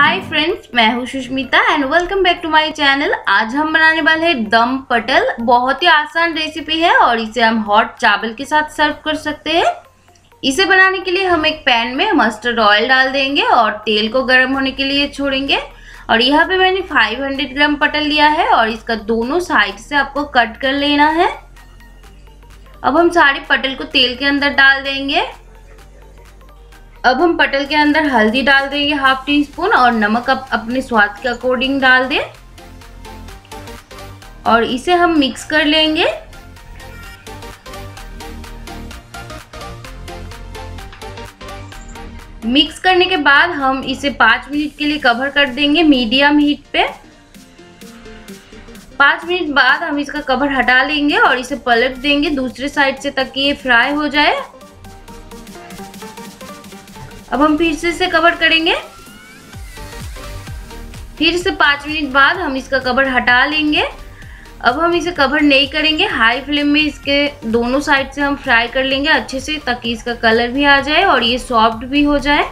हाय friends मैं हूँ Sushmita and welcome back to my channel आज हम बनाने वाले हैं दम पटल। बहुत ही आसान रेसिपी है और इसे हम हॉट चावल के साथ सर्व कर सकते हैं। इसे बनाने के लिए हम एक पैन में मस्टर्ड ऑयल डाल देंगे और तेल को गर्म होने के लिए छोड़ेंगे। और यहाँ पे मैंने 500 ग्राम पटल लिया है और इसका दोनों साइड से आपको कट कर लेना है। अब हम सारे पटल को तेल के अंदर डाल देंगे। अब हम पटल के अंदर हल्दी डाल देंगे हाफ़ टी स्पून और नमक अप, अपने स्वाद के अकॉर्डिंग डाल दें। और इसे हम मिक्स कर लेंगे। मिक्स करने के बाद हम इसे पाँच मिनट के लिए कवर कर देंगे मीडियम हीट पे। पाँच मिनट बाद हम इसका कवर हटा लेंगे और इसे पलट देंगे दूसरे साइड से ताकि ये फ्राई हो जाए। अब हम फिर से इसे कवर करेंगे। फिर से पाँच मिनट बाद हम इसका कवर हटा लेंगे। अब हम इसे कवर नहीं करेंगे। हाई फ्लेम में इसके दोनों साइड से हम फ्राई कर लेंगे अच्छे से, ताकि इसका कलर भी आ जाए और ये सॉफ्ट भी हो जाए।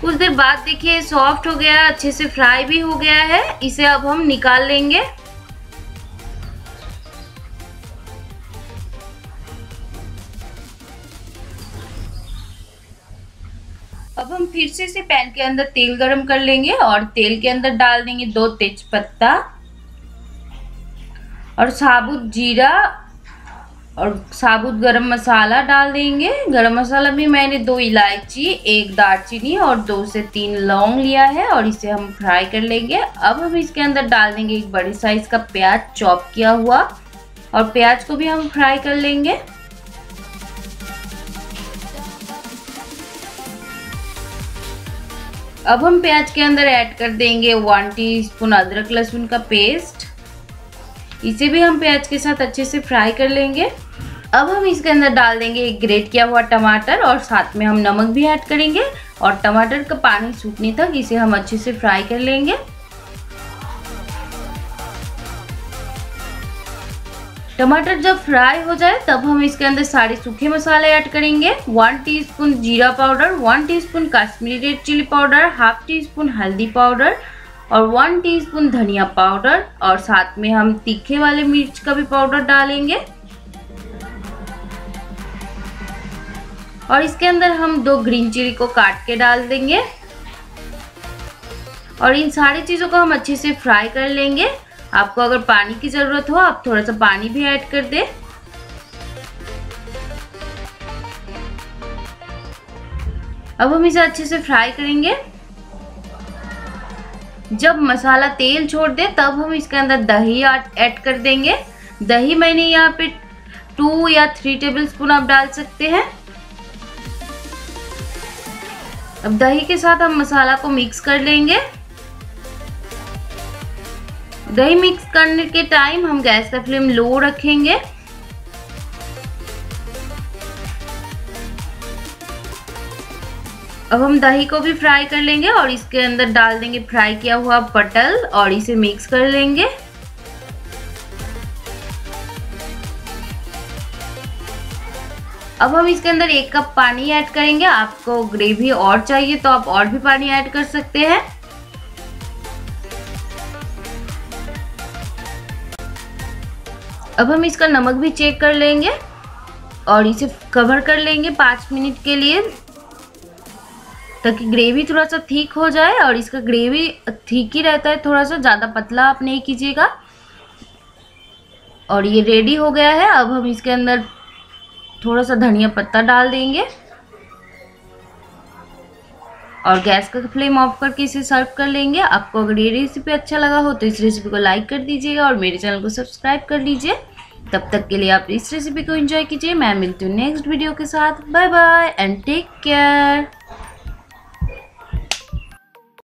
कुछ देर बाद देखिए सॉफ्ट हो गया, अच्छे से फ्राई भी हो गया है। इसे अब हम निकाल लेंगे। अब हम फिर से इसे पैन के अंदर तेल गरम कर लेंगे और तेल के अंदर डाल देंगे दो तेज पत्ता और साबुत जीरा और साबुत गरम मसाला डाल देंगे। गरम मसाला भी मैंने दो इलायची, एक दालचीनी और दो से तीन लौंग लिया है और इसे हम फ्राई कर लेंगे। अब हम इसके अंदर डाल देंगे एक बड़े साइज़ का प्याज चॉप किया हुआ और प्याज को भी हम फ्राई कर लेंगे। अब हम प्याज के अंदर ऐड कर देंगे वन टीस्पून अदरक लहसुन का पेस्ट इसे भी हम प्याज के साथ अच्छे से फ्राई कर लेंगे. अब हम इसके अंदर डाल देंगे एक ग्रेट किया हुआ टमाटर और साथ में हम नमक भी ऐड करेंगे और टमाटर का पानी सूखने तक इसे हम अच्छे से फ्राई कर लेंगे. टमाटर जब फ्राई हो जाए, तब हम इसके अंदर सारे सूखे मसाले ऐड करेंगे। वन टीस्पून जीरा powder, one teaspoon Kashmiri red chilli powder, half teaspoon हल्दी पाउडर और वन टीस्पून धनिया पाउडर और साथ में हम तीखे वाले मिर्च का भी पाउडर डालेंगे। और इसके अंदर हम दो ग्रीन चिली को काट के डाल देंगे। और इन सारी चीज़ों को हम अच्छे से फ्राई कर लेंगे। आपको अगर पानी की ज़रूरत हो, आप थोड़ा सा पानी भी ऐड कर दें। अब हम इसे अच्छे से फ्राई करेंगे। जब मसाला तेल छोड़ दे, तब हम इसके अंदर दही ऐड कर देंगे। दही मैंने यहाँ पे टू या थ्री टेबल स्पून आप डाल सकते हैं। अब दही के साथ हम मसाला को मिक्स कर लेंगे। दही मिक्स करने के टाइम हम गैस का फ्लेम लो रखेंगे। अब हम दही को भी फ्राई कर लेंगे और इसके अंदर डाल देंगे फ्राई किया हुआ पटल और इसे मिक्स कर लेंगे। अब हम इसके अंदर एक कप पानी ऐड करेंगे। आपको ग्रेवी और चाहिए तो आप और भी पानी ऐड कर सकते हैं। अब हम इसका नमक भी चेक कर लेंगे और इसे कवर कर लेंगे पाँच मिनट के लिए, ताकि ग्रेवी थोड़ा सा ठीक हो जाए और इसका ग्रेवी ठीक ही रहता है थोड़ा सा ज़्यादा पतला आप नहीं कीजिएगा। और ये रेडी हो गया है, अब हम इसके अंदर थोड़ा सा धनिया पत्ता डाल देंगे। और गैस का फ्लेम ऑफ़ करके इसे सर्व कर लेंगे। आपको अगर ये रेसिपी अच्छा लगा हो तो इस रेसिपी को लाइक कर दीजिएगा और मेरे चैनल को सब्सक्राइब कर लीजिए। तब तक के लिए आप इस रेसिपी को एंजॉय कीजिए। मैं मिलती हूँ नेक्स्ट वीडियो के साथ। Bye bye and take care